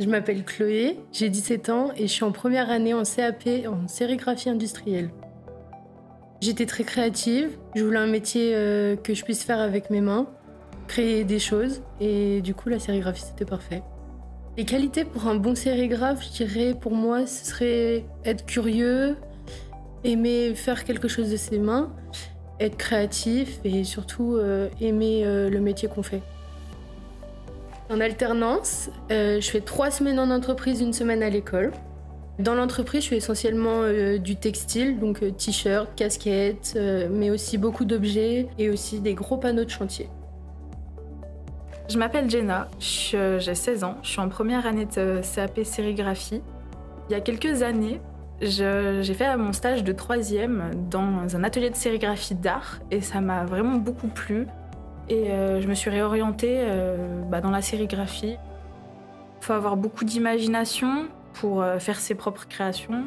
Je m'appelle Chloé, j'ai 17 ans et je suis en première année en CAP en sérigraphie industrielle. J'étais très créative, je voulais un métier euh, que je puisse faire avec mes mains, créer des choses et du coup la sérigraphie c'était parfait. Les qualités pour un bon sérigraphe, je dirais pour moi ce serait être curieux, aimer faire quelque chose de ses mains, être créatif et surtout euh, aimer euh, le métier qu'on fait. En alternance, euh, je fais trois semaines en entreprise, une semaine à l'école. Dans l'entreprise, je fais essentiellement euh, du textile, donc euh, t-shirt, casquettes, mais aussi beaucoup d'objets et aussi des gros panneaux de chantier. Je m'appelle Jenna, j'ai 16 ans, je suis en première année de CAP sérigraphie. Il y a quelques années, j'ai fait mon stage de troisième dans un atelier de sérigraphie d'art et ça m'a vraiment beaucoup plu. Et euh, je me suis réorientée euh, bah, dans la sérigraphie. Il faut avoir beaucoup d'imagination pour euh, faire ses propres créations.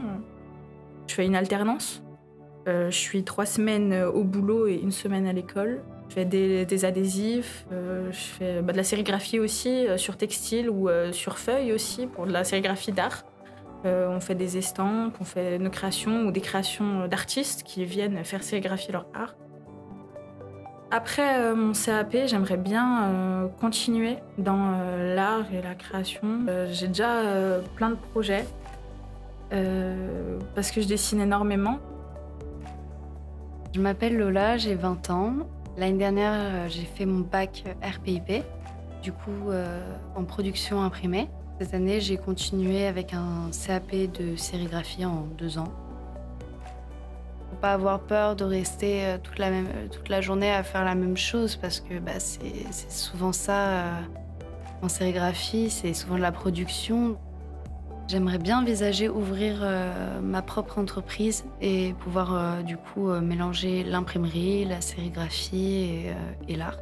Je fais une alternance. je suis trois semaines au boulot et une semaine à l'école. Je fais des, adhésifs, je fais bah, de la sérigraphie aussi sur textile ou sur feuilles aussi pour de la sérigraphie d'art. on fait des estampes, on fait nos créations ou des créations d'artistes qui viennent faire sérigraphier leur art. Après euh, mon CAP, j'aimerais bien euh, continuer dans euh, l'art et la création. J'ai déjà plein de projets parce que je dessine énormément. Je m'appelle Lola, j'ai 20 ans. L'année dernière, j'ai fait mon bac RPIP, du coup en production imprimée. Cette année, j'ai continué avec un CAP de sérigraphie en deux ans pas avoir peur de rester euh, toute la, même, euh, toute la journée à faire la même chose parce que bah, c'est souvent ça euh, en sérigraphie, c'est souvent de la production. J'aimerais bien envisager ouvrir ma propre entreprise et pouvoir du coup mélanger l'imprimerie, la sérigraphie et l'art.